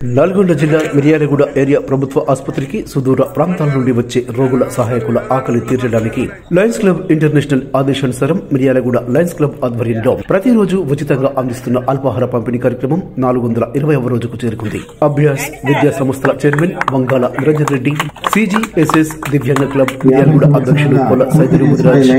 నల్గొండ జిల్లా మిర్యాలగూడ ఏరియా ప్రభుత్వ ఆసుపత్రికి సుదూర ప్రాంతాల నుండి వచ్చే రోగుల సహాయకుల ఆకలి తీర్చడానికి లయన్స్ క్లబ్ ఇంటర్నేషనల్ ఆదేశానుసారం మిర్యాలగూడ లయన్స్ క్లబ్ ఆధ్వర్యంలో ప్రతిరోజు ఉచితంగా అందిస్తున్న అల్పాహార పంపిణీ కార్యక్రమం నాలుగు వందల ఇరవై రోజుకు చేరుకుంది. అభ్యాస్ విద్యా సంస్థల చైర్మన్ వంగాల నిరంజన్ రెడ్డి సిజిఎస్ఎస్ దివ్యాంగ క్లబ్ మిర్యాలగూడ అధ్యక్షులు కొల సైదులు ముదిరాజ్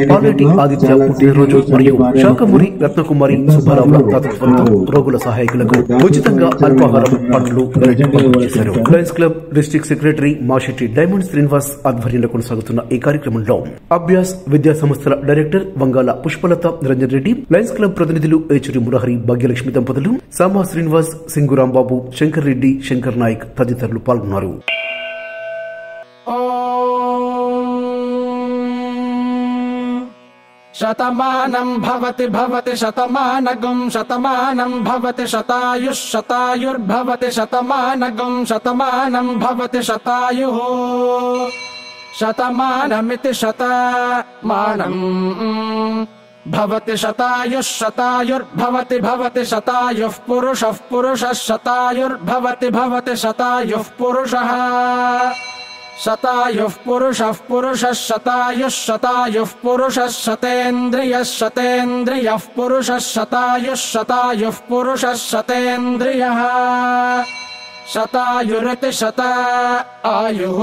ఆదిత్య పుట్టినరోజు మరియు శాఖమూరి రత్నకుమారి సుబ్బారావుల దాతృత్వంతో రోగుల సహాయకులకు ఉచితంగా అల్పాహారం పండ్లు Lions club district secretary Mashetti diamond Srinivas ఆధ్వర్యంలో కొనసాగుతున్న ఈ కార్యక్రమంలో అభ్యాస్ విద్యా సంస్థల director Vangala Pushpalatha Niranjan Reddy Lions club ప్రతినిధులు ఏచురి మురహరి భాగ్యలక్ష్మి దంపతులు సామా శ్రీనివాస్ సింగురాంబాబు శంకర్ రెడ్డి శంకర్ నాయక్ తదితరులు పాల్గొన్నారు. शतमानम् भवति भवति शतमानगुम् शतमानम् भवति शतायुः शतायुर्भवति शतमानगुम् शतमानम् भवति शतायुः। शतमानमिति शतमानम् भवति शतायुः शतायुर्भवति भवति शतायुः पुरुषः पुरुषः शतायुर्भवति भवति शतायुः पुरुषः। शतायुः पुरुषः पुरुषः शतायुः शतायुः पुरुषः शतेन्द्रियः शतेन्द्रियः पुरुषः शतायुः शतायुः पुरुषः शतेन्द्रियः। सतायुरिति सत आयुः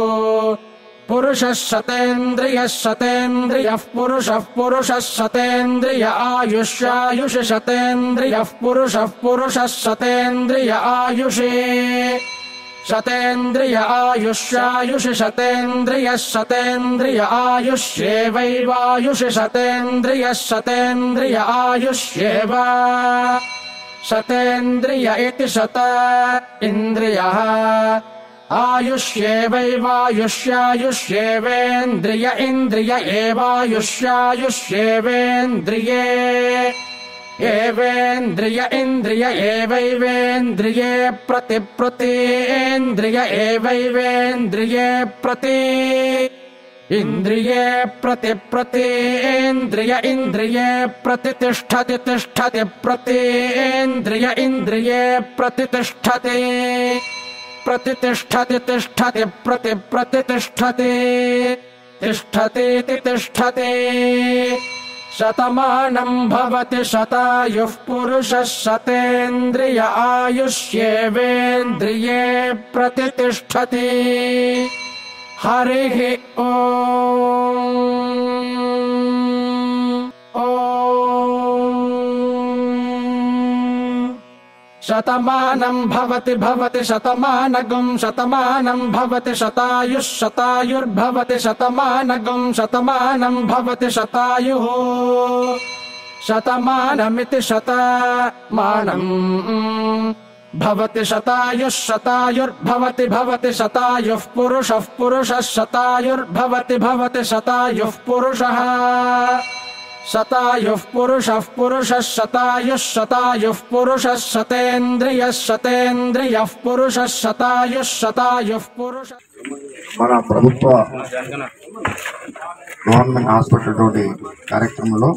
पुरुषः शतेन्द्रियः शतेन्द्रियः पुरुषः पुरुषः शतेन्द्रिय आयुष्यायुषि शतेन्द्रियः पुरुषः पुरुषः शतेन्द्रिय आयुषे। शतेन्द्रिय आयुष्यायुषि शतेन्द्रियः शतेन्द्रिय आयुष्येवैवायुषि शतेन्द्रियः शतेन्द्रिय आयुष्येव। शतेन्द्रिय इति शत इन्द्रियः। आयुष्येवैवायुष्यायुष्येवेन्द्रिय इन्द्रिय एवायुष्यायुष्येवेन्द्रिये। एवेन्द्रिय इन्द्रिय एवैवेन्द्रिये प्रति प्रतीन्द्रिय एवैवेन्द्रिये प्रति इन्द्रिये प्रति प्रतीन्द्रिय इन्द्रिये प्रतितिष्ठति तिष्ठति प्रतीन्द्रिय इन्द्रिये प्रतितिष्ठति प्रतितिष्ठति तिष्ठति प्रति प्रतितिष्ठति तिष्ठतीति तिष्ठति शतमानम् भवति शतायुः पुरुषः शतेन्द्रिय आयुष्येवेन्द्रिये प्रतिष्ठति हरिः ओ शतमानम् भवति भवति शतमानगुम् शतमानम् भवति शतायुः शतायुर्भवति शतमानगुम् शतमानम् भवति शतायुः। शतमानमिति शतमानम् भवति शतायुः शतायुर्भवति भवति शतायुः पुरुषः पुरुषः शतायुर्भवति भवति शतायुः पुरुषः। శతాయుః పురుషः పురుషः శతాయుः శతాయుః పురుషः శతేంద్రియः శతేంద్రియः పురుషः శతాయుः శతాయుః పురుషः మన ప్రభుత్వ గవర్నమెంట్ హాస్పిటల్ తోటి కార్యక్రమంలో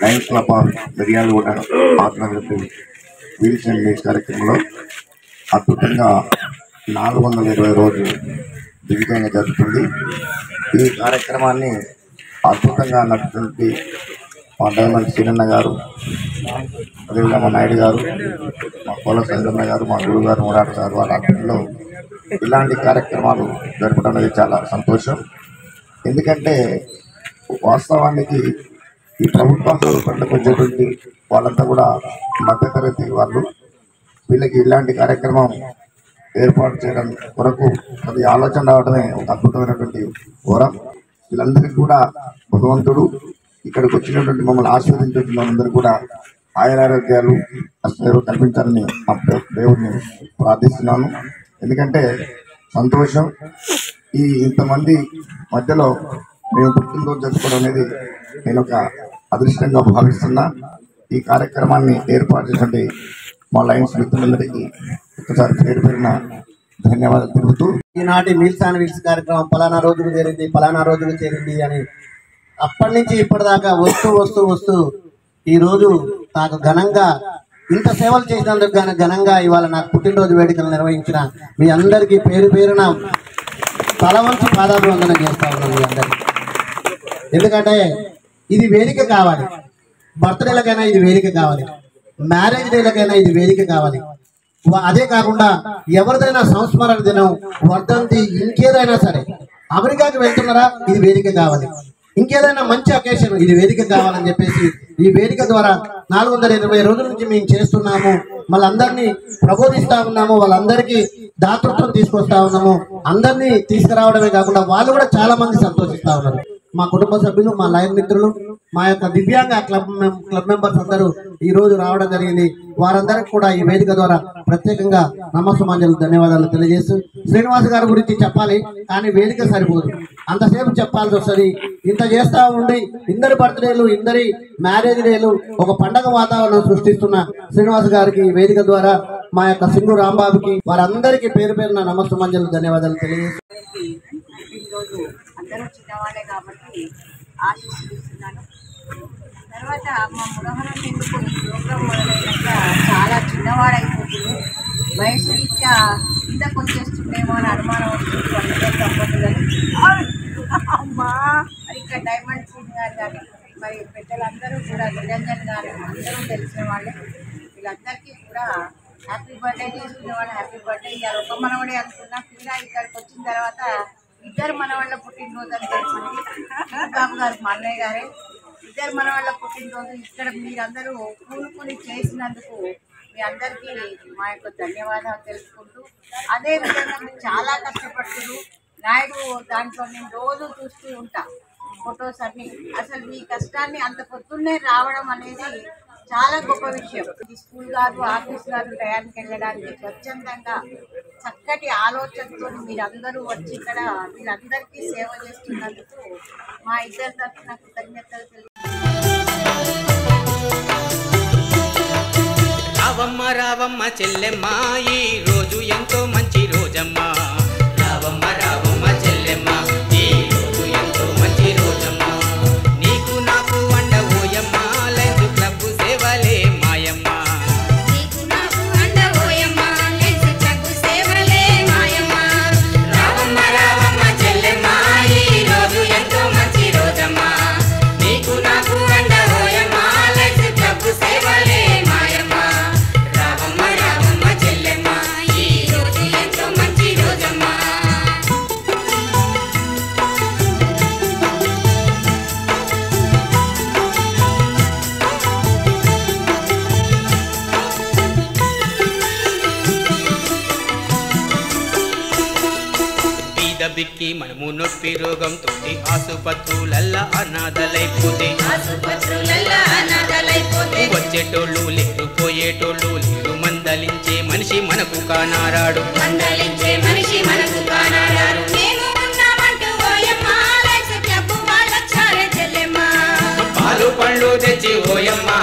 లయన్స్ క్లబ్ ఆఫ్ మిర్యాలు కూడా మాట్లాడుతూ వీల్ చైర్ కార్యక్రమంలో అద్భుతంగా నాలుగు వందల ఇరవై రోజులు దివ్యంగా జరుగుతుంది. ఈ కార్యక్రమాన్ని అద్భుతంగా నడిపినటువంటి మా డైమండ్ సీనన్న గారు అదేవిధంగా మా నాయుడు గారు మా కోల సంజన్న గారు మా గురువు గారు మురాడు గారు వాళ్ళ ఆధ్వర్యంలో ఇలాంటి కార్యక్రమాలు జరపడం అనేది చాలా సంతోషం. ఎందుకంటే వాస్తవానికి ఈ ప్రభుత్వాలు పట్లకు వచ్చేటువంటి వాళ్ళంతా కూడా మధ్యతరగతి వాళ్ళు వీళ్ళకి ఇలాంటి కార్యక్రమం ఏర్పాటు చేయడం కొరకు అది ఆలోచన రావడమే ఒక అద్భుతమైనటువంటి వరం. వీళ్ళందరికీ కూడా భగవంతుడు ఇక్కడికి వచ్చినటువంటి మమ్మల్ని ఆస్వాదించిన వాళ్ళందరూ కూడా ఆయురారోగ్యాలు అసలు కల్పించాలని ఆ దేవుడిని ప్రార్థిస్తున్నాను. ఎందుకంటే సంతోషం ఈ ఇంతమంది మధ్యలో మేము పుట్టినరోజు జరుపుకోవడం అనేది నేను ఒక అదృష్టంగా భావిస్తున్నా. ఈ కార్యక్రమాన్ని ఏర్పాటు చేసినటువంటి మా లైన్స్ మిత్రులందరికీ ఒకసారి పేరు పేరున ధన్యవాదాలు తెలుపుతూ ఈనాటి మీల్స్ అండ్ వీల్స్ కార్యక్రమం పలానా రోజుకు చేరింది పలానా రోజుకు చేరింది అని అప్పటి నుంచి ఇప్పటిదాకా వస్తూ వస్తూ వస్తూ ఈ రోజు నాకు ఘనంగా ఇంత సేవలు చేసినందుకు గాను ఘనంగా ఇవాళ నాకు పుట్టినరోజు వేడుకలు నిర్వహించిన మీ అందరికీ పేరు పేరున తల వంచి పాదాభివందనం చేస్తా ఉన్నాను మీ అందరికీ. ఎందుకంటే ఇది వేదిక కావాలి. బర్త్డేలకైనా ఇది వేదిక కావాలి. మ్యారేజ్ డేలకైనా ఇది వేదిక కావాలి. అదే కాకుండా ఎవరిదైనా సంస్మరణ దినం వర్ధంతి ఇంకేదైనా సరే అమెరికాకి వెళ్తున్నారా? ఇది వేదిక కావాలి. ఇంకేదైనా మంచి అకేషన్ ఇది వేదిక కావాలని చెప్పేసి ఈ వేదిక ద్వారా నాలుగు వందల ఇరవై రోజుల నుంచి మేము చేస్తున్నాము. వాళ్ళందరినీ ప్రబోధిస్తా ఉన్నాము. వాళ్ళందరికీ దాతృత్వం తీసుకొస్తా ఉన్నాము. అందరినీ తీసుకురావడమే కాకుండా వాళ్ళు కూడా చాలా మంది సంతోషిస్తా ఉన్నారు. మా కుటుంబ సభ్యులు మా లైన్ మిత్రులు మా యొక్క దివ్యాంగ క్లబ్ క్లబ్ మెంబర్స్ అందరూ ఈ రోజు రావడం జరిగింది. వారందరికీ కూడా ఈ వేదిక ద్వారా ప్రత్యేకంగా నమస్సమాంజలు ధన్యవాదాలు తెలియజేస్తూ శ్రీనివాస్ గారి గురించి చెప్పాలి కానీ వేదిక సరిపోదు. అంతసేపు చెప్పాల్సి వస్తుంది. ఇంత చేస్తా ఉండి ఇందరి బర్త్డేలు ఇందరి మ్యారేజ్ డేలు ఒక పండగ వాతావరణం సృష్టిస్తున్న శ్రీనివాస్ గారికి ఈ వేదిక ద్వారా మా యొక్క సింగు రాంబాబుకి వారందరికీ పేరు పేరున నమస్సమాంజలు ధన్యవాదాలు తెలియజేస్తూ ఆశీస్సులు ఇస్తున్నాను తర్వాత మా మురహరం ఎందుకు ఈ ప్రోగ్రాం మొదలైనాక చాలా చిన్నవాడైపోతుంది. వయసు రీత్యా కిందకు వచ్చేస్తుందేమో అని అనుమానం వస్తుంది అందుకే తప్పదు అమ్మా! మరి ఇక్కడ డైమండ్ సీన్ గారు కానీ మరి పెద్దలందరూ కూడా నిరంజన్ గారు అందరూ తెలిసిన వాళ్ళే. వీళ్ళందరికీ కూడా హ్యాపీ బర్త్డే చేసుకునే వాళ్ళు హ్యాపీ బర్త్డే. ఇవాళ ఒక మనవడే అనుకున్నా తీరా ఇక్కడికి వచ్చిన తర్వాత ఇద్దరు మనవాళ్ళ పుట్టినరోజు అని తెలిసింది బాబు గారు మా అన్నయ్య గారే. ఇద్దరు మనవాళ్ళ పుట్టినరోజు. ఇక్కడ మీరందరూ కూనుకుని చేసినందుకు మీ అందరికీ మా యొక్క ధన్యవాదాలు తెలుసుకుంటూ అదే విధంగా మీరు చాలా కష్టపడుతున్నారు. నాయుడు దాంట్లో నేను రోజు చూస్తూ ఉంటా. ఫొటోస్ అన్ని. అసలు మీ కష్టాన్ని అంత పొద్దున్నే రావడం అనేది చాలా గొప్ప విషయం. ఇది స్కూల్ గారు ఆఫీస్ గారు టయానికి వెళ్ళడానికి స్వచ్ఛందంగా చక్కటి ఆలోచనతో మీరందరూ వచ్చి ఇక్కడ వీళ్ళందరికీ సేవ చేస్తున్నందుకు మా ఇద్దరి తరఫున కృతజ్ఞతలు తెలియ రావమ్మ రావమ్మ చెల్లెమ్మ ఈ రోజు ఎంతో మంచి బిక్కి మనము నొప్పి రోగంతో ఆసుపత్రులల్లా అనాథలైపోతే. వచ్చేటోళ్ళు లేరు పోయేటోళ్ళు లేరు మందలించే మనిషి మనకు కానారాడు. మనిషి మనకు పాలు పండ్లు తెచ్చి ఓయమ్మా